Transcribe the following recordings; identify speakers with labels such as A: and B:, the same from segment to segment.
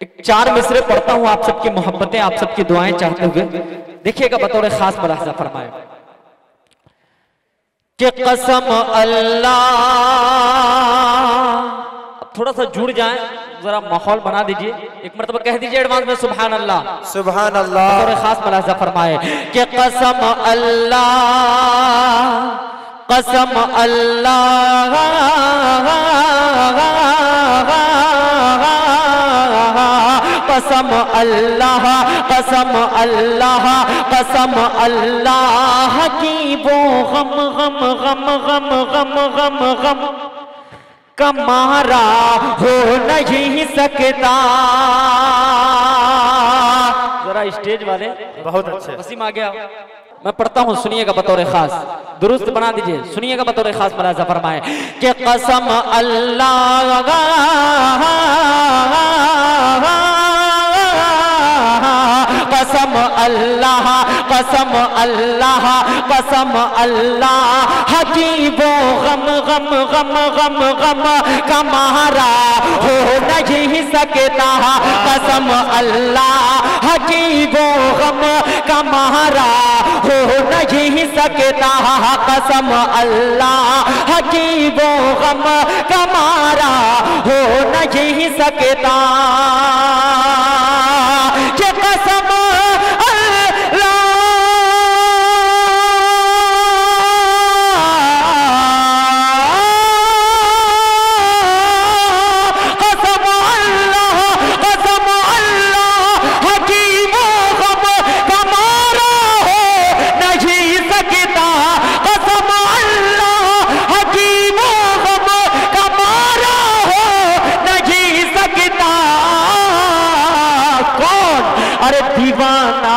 A: एक चार मिसरे पढ़ता हूँ आप सबकी मोहब्बतें आप सबकी दुआएँ चाहते हुए। देखिएगा बतौर खास मुलाजा फरमाए। कि कसम अल्लाह। थोड़ा सा जुड़ जाए जरा माहौल बना दीजिए। एक मरतबा कह दीजिए एडवांस में सुबहान अल्लाह
B: सुबहान अल्लाह
A: बतौर खास मुलाजा फरमाए। कि कसम अल्लाह। कसम अल्लाह। कसम अल्लाह कसम अल्लाह कसम अल्लाह की वो गम गम गम गम गम गम गम। कमारा हो नहीं सकता। जरा स्टेज वाले
B: बहुत अच्छे।
A: वसीम आ गया। मैं पढ़ता हूँ सुनिएगा बतौर खास। दुरुस्त बना दीजिए सुनिएगा बतौर खास बना मलाजा फरमाए कि कसम अल्लाह कसम अल्लाह कसम अल्लाह। वो गम गम गम गम गम। कमारा हो नहीं सकता। कसम अल्लाह वो गम, कमारा हो नहीं सकता। कसम अल्लाह वो गम, कमारा हो नहीं सकता। अरे दीवाना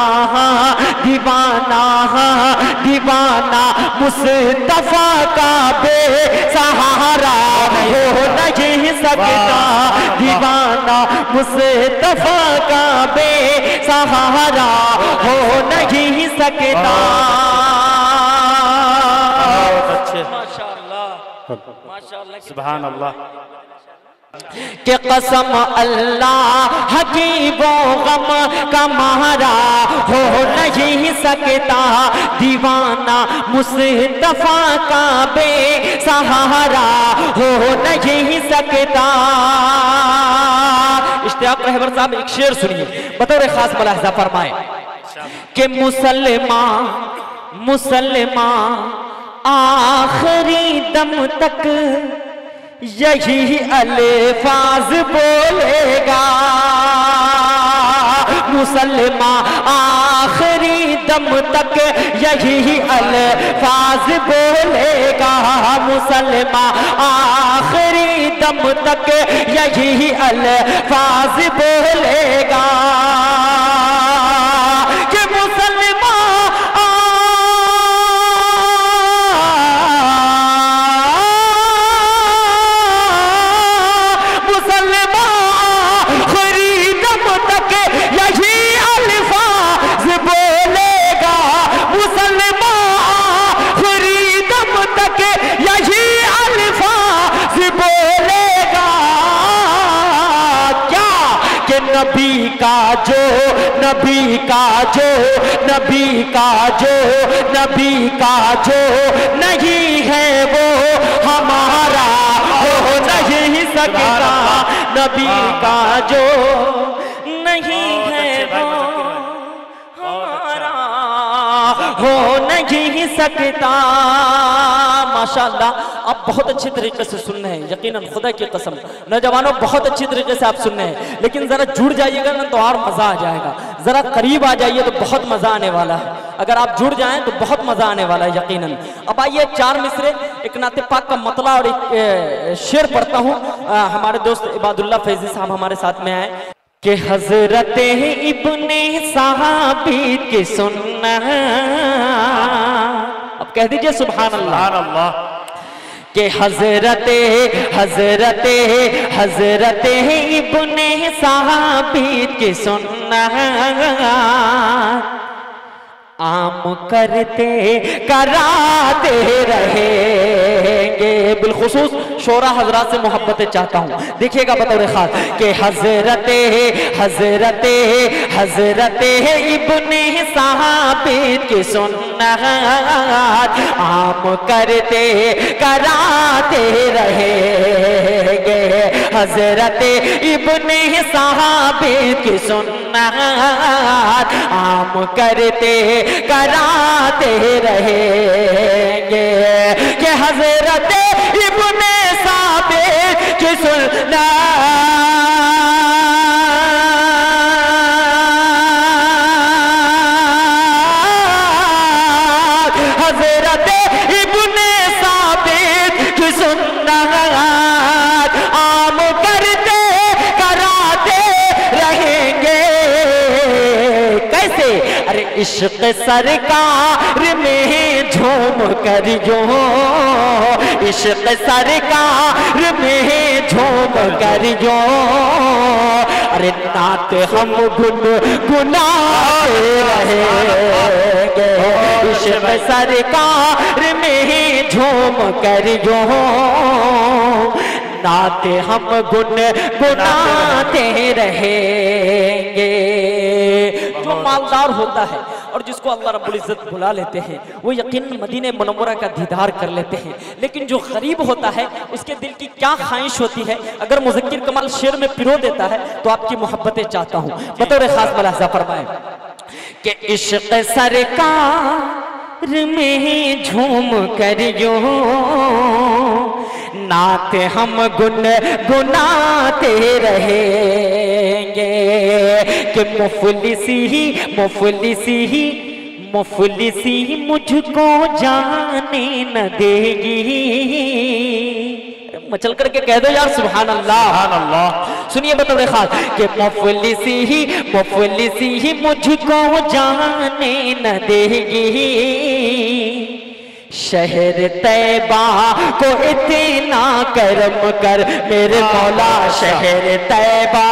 A: दीवाना दीवाना मुस्तफ़ा का बे सहारा हो नहीं सकता। दीवाना मुस्तफ़ा का बे सहारा हो नहीं सकता।
B: बहुत अच्छे।
A: माशाल्लाह। माशाल्लाह
B: सुबहान अल्लाह।
A: कि कसम अल्लाह की वो गम कमारा हो नहीं सकता। दीवाना मुस्तफ़ा का बेसहारा हो नहीं सकता। इश्तियाक रहबर साहब, एक शेर सुनिए, बतौर खास मलाहजा फरमाए। कि मुसलमान मुसलमान, आखिरी दम तक यही अल्फाज बोलेगा। मुसलमान आखिरी दम तक यही अल्फाज बोलेगा। मुसलमान आखिरी दम तक यही अल्फाज बोलेगा। जो नबी का जो नबी का जो नबी का जो नहीं है वो हमारा हो नहीं सकता। नबी का जो नहीं हो नहीं सकता। माशाल्लाह, आप बहुत अच्छे तरीके से सुन रहे हैं। यकीनन खुदा की कसम, नौजवानों, बहुत अच्छी तरीके से आप सुन रहे हैं। लेकिन जरा जुड़ जाइएगा ना तो और मज़ा आ जाएगा। जरा करीब आ जाइए तो बहुत मज़ा आने वाला है। अगर आप जुड़ जाएँ तो बहुत मज़ा आने वाला है, यकीनन। अब आइए चार मिसरे, एक नाते पाक का मतला और एक शेर पढ़ता हूँ। हमारे दोस्त इबादुल्ला फैजी साहब हमारे साथ में आए। कि हज़रत इब्ने साहबी की सुन्ना। अब कह दीजिए सुबह अल्लाह
B: सुबहान अल्लाह
A: के हज़रत हज़रत हज़रत इब्ने साहबी की सुन्ना। आम करते, कराते रहेंगे। बिलखसूस शोरा हजरात से मोहब्बत चाहता हूँ। देखिएगा बतौर खास के हज़रत हज़रत हज़रत इबन साहब की सुन्नत आम करते, कराते रहेंगे। हज़रत इब्ने साबित की सुन्नत, आम करते, कराते रहेंगे। कि हज़रत इब्ने साबित की सुन्नत इश्क सरकार में झूम कर जो इश्क सरकार में झूम कर जो अरे नात हम गुन गुनाते रहेंगे। इश्क सरकार में झूम कर जो नाते हम गुन गुनाते रहेंगे। मालदार होता है और जिसको अल्लाह रब्बुल इज़्ज़त बुला लेते हैं, वो यकीन मदीने मुनव्वरा का दीदार कर लेते हैं। लेकिन जो गरीब होता है, उसके दिल की क्या ख्वाहिश होती है? अगर मुजक्किर कमाल शेर में पिरो देता है तो आपकी मोहब्बतें चाहता हूँ। बतौर खास मलाजा फरमाए। कि इश्क सरकार में झूम कर जो नाते हम गुन गुनाते रहेंगे। कि मुफलिसी ही मुफलिसी ही मुफलिसी मुझको जाने न देगी। मचल करके कह दो यार सुभान अल्लाह
B: सुभान अल्लाह
A: सुनिए बतौर खास कि मुफलिसी ही मुफलिसी ही मुझको जाने न देगी। शहर तैबा को इतना करम कर मेरे मौला शहर तैबा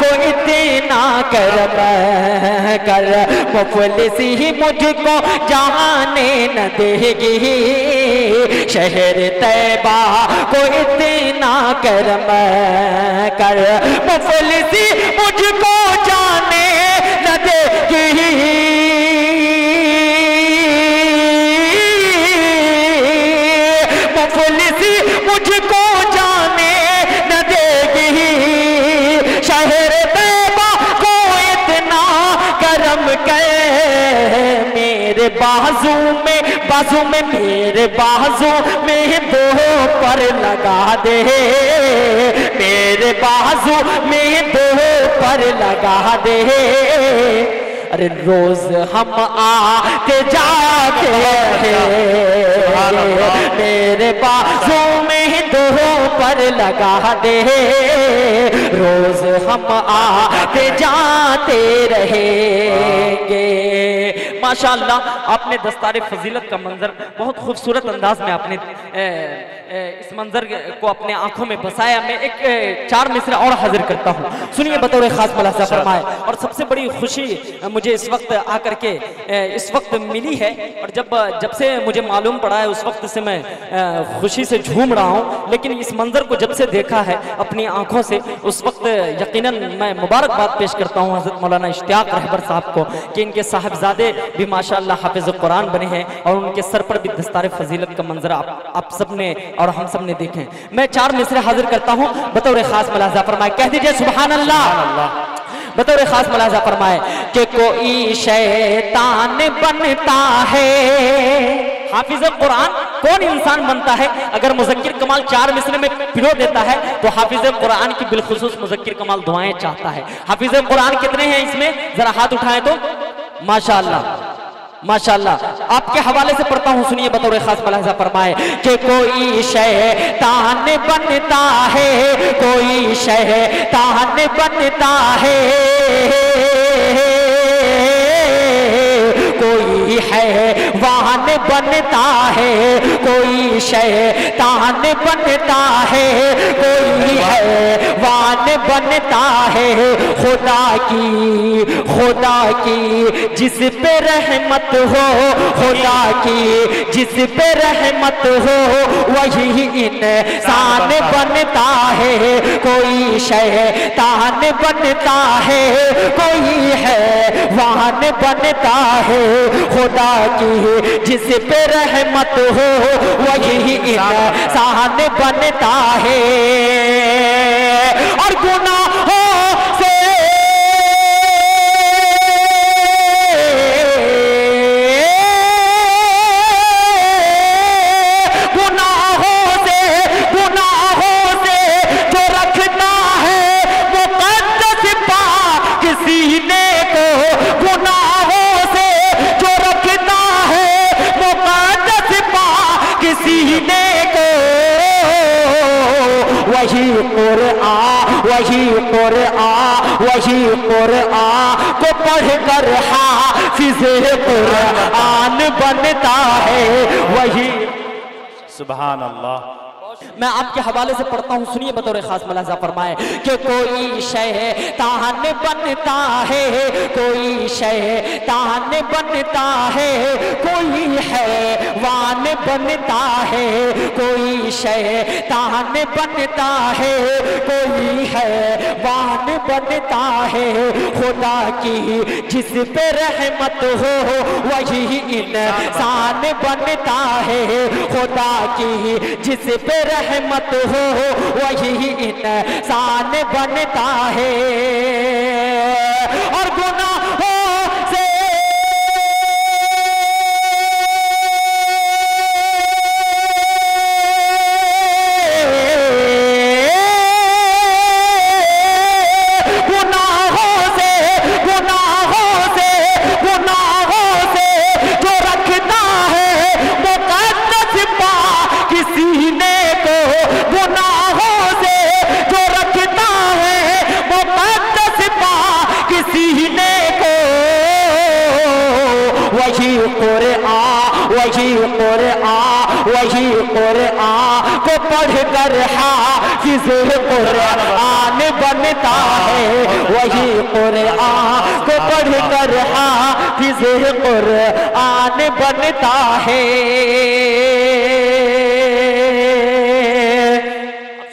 A: को इतना करम कर। मुफलिसी ही मुझको जाने न देगी। शहर तैबा को इतना करम कर। मुफलिसी मुझको बाजू में बाजू में मेरे बाजू में दो पर लगा दे। मेरे बाजू में दो पर लगा दे। अरे रोज हम आते जाते हैं। मेरे बाजू में दो पर लगा दे। रोज हम आते जाते रहेंगे। माशाल्लाह आपने दस्तार फजीलत का मंजर बहुत खूबसूरत अंदाज में आपने ए, ए, इस मंजर को अपने आँखों में बसाया। मैं एक ए, चार मिसरा और हाजिर करता हूँ। सुनिए बतौर खास मलासा फरमाए। और सबसे बड़ी खुशी मुझे इस वक्त आकर के इस वक्त मिली है। और जब जब से मुझे मालूम पड़ा है उस वक्त से मैं खुशी से झूम रहा हूँ। लेकिन इस मंजर को जब से देखा है अपनी आँखों से उस वक्त यकीनन मैं मुबारकबाद पेश करता हूँ हज़रत मौलाना इश्तियाक रहबर साहब को कि इनके साहबजादे भी माशाल्लाह हाफिज कुरान बने हैं और उनके सर पर भी दस्तार फजीलत का मंजर आप, आप सबने और हम सबने देखे। मैं चार मिसरे हाजिर करता हूँ बतौर खास मलाजा फरमाए। कह दीजिए अल्लाह बतौर खास मलाजा फरमाए कि कोई शैतान बनता है। हाफिज कुरान कौन इंसान बनता है? अगर मुजक्र कमाल चार मिसरे में पिरो देता है तो हाफिज कुरान की बिलखसूस मुजक्किर कमाल दुआएँ चाहता है। हाफिज कुरान कितने हैं इसमें? जरा हाथ उठाए तो। माशाल्लाह माशाल्लाह। आपके हवाले से पढ़ता हूँ, सुनिए बतौर खास मलाजा फरमाए कि कोई शैतान बनता है, कोई शैतान बनता है। कोई है वाहन बनता है। कोई शैतान बनता है। कोई है वाहन बनता है। खुदा की खुदा की जिस पे रहमत हो खुदा की जिस पे रहमत हो वही इंसान बनता है। कोई शैतान बनता है। कोई है वाहन बनता है। खुदा की है जिस पे रहमत हो वही इंसान बनता है। और गुनाहों वही कुरआन वही कुरआन को पढ़ कर हाफिज कुरआन बनता है वही।
B: सुबहान अल्लाह
A: मैं आपके हवाले से पढ़ता हूँ सुनिए बतौर खास मलाजा फरमाए कि कोई शैतान बनता है कोई शैतान बनता है कोई है वान बनता है कोई शैतान बनता है, कोई है, वान बनता है। खुदा की जिस पे रहमत हो, वही इंसान बनता है। खुदा की जिस पे रहमत हो, वही इंसान बनता है। और वही कोरे आ, वही कुरआन वही कोरे आ, को पढ़ कर हाफिज कुरआन बनता है? वही कुरआन को पढ़ कर हाफिज कुरआन बनता है?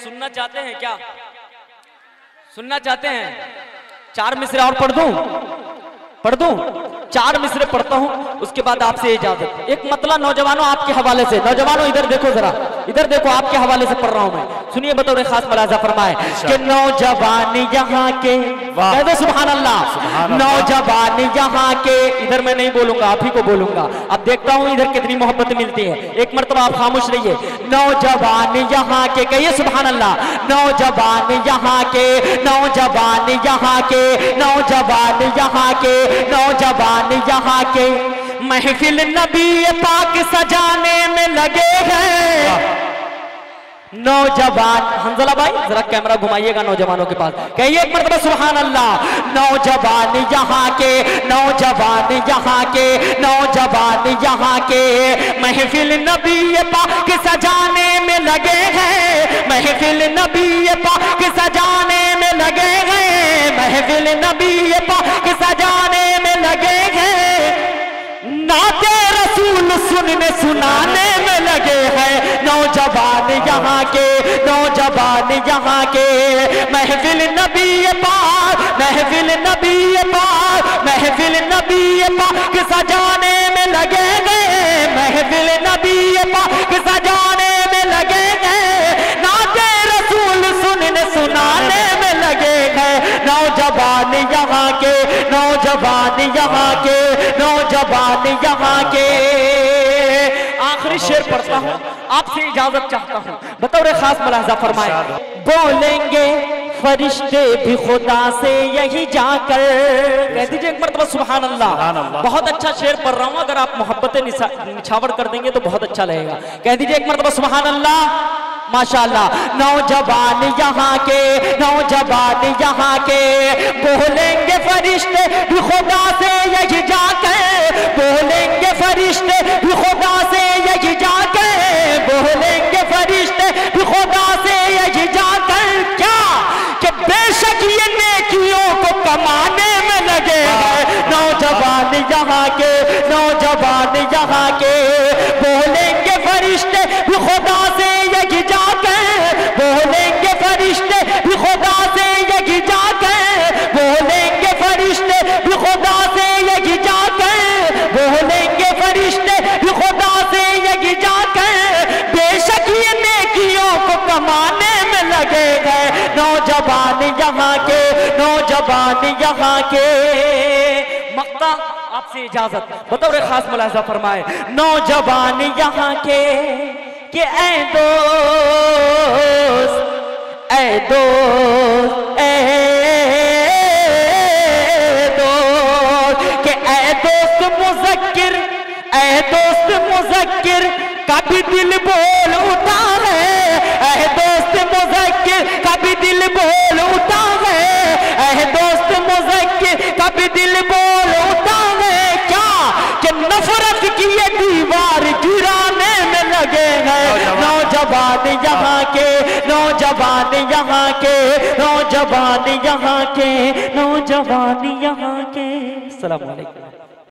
A: सुनना चाहते हैं क्या? सुनना चाहते हैं? चार मिसरे और पढ़ दूँ? पढ़ दू? चार मिसरे पढ़ता हूँ, उसके बाद आपसे इजाज़त। एक मतला नौजवानों आपके हवाले से। नौजवानों, इधर देखो जरा। इधर देखो, आपके हवाले से पढ़ रहा हूँ मैं। सुनिए बतौर खास मलाजा फरमाए कि नौजवान यहाँ के। कह अल्लाह नौजवान यहाँ के इधर मैं नहीं बोलूँगा आप ही को बोलूँगा। अब देखता हूँ इधर कितनी मोहब्बत मिलती है। एक मरतबा आप खामोश रहिए। नौजवान यहाँ के कहिए सुभान अल्लाह नौजवान यहाँ के नौजवान यहाँ के नौजवान यहाँ के नौजवान यहाँ के। महफिल नबी पाक सजाने में लगे हैं। नौजवान हंजला भाई जरा कैमरा घुमाइएगा नौजवानों के पास। कहिए एक मरतबा सुभान अल्लाह नौजवान यहाँ के, नौजवान यहाँ के, नौजवान यहाँ के। महफिल नबी पाक सजाने में लगे हैं। महफिल नबी पाक सजाने में लगे हैं। महफिल नबी पाक सजाने में लगे हैं। नाते रसूल सुनने सुनाने में लगे हैं। नौजवान यहाँ के नौजवान यहाँ के महफिल नबी पाक, महफिल नबी पाक, महफिल नबी पाक सजाने में लगे गए महफिल नबी पाक सजाने में लगे गए नाते रसूल सुनने सुनाने में लगे हैं नौजवान यहाँ के, नौजवान यहाँ के, नौजवान यहाँ के। शेर पढ़ता हूँ आपसे इजाज़त चाहता हूँ। बतौर खास मुलाजा फरमाए। बोलेंगे फरिश्ते भी खुदा से यही जाकर। कह दीजिए एक मरतबा सुभान अल्लाह
B: सुभान अल्लाह।
A: बहुत अच्छा शेर पढ़ रहा हूँ अगर आप मोहब्बत निछावर कर देंगे तो बहुत अच्छा लगेगा। कह दीजिए एक मरतबा सुभान अल्लाह माशाल्लाह। नौजवान यहाँ के नौजवान यहाँ के। बोलेंगे फरिश्ते भी खुदा से यही जाकर। यहाँ के बोलेंगे फरिश्ते भी खुदा से ये यही जाके, बोलेंगे फरिश्ते भी खुदा से यही जाके, बोलेंगे फरिश्ते भी खुदा से ये यही जाके, बोलेंगे फरिश्ते भी खुदा से यही जाके। बेशक ये नेकियों को कमाने में लगे गए नौजवान यहाँ के, नौजवान यहाँ के। मक्का आपसे इजाज़त। बतौर खास मुलाजा फरमाए, नौजवान यहाँ के दोस्त कि ऐ दोस्त मुजक्किर, ऐ दोस्त मुजक्किर, कभी दिल बोल है ऐ दोस्त मुजक्किर, कभी दिल बोल है ऐ दोस्त मुजक्किर, कभी दिल बोल के नौजवान यहाँ के नौजवान यहाँ के नौजवान यहाँ के। सलाम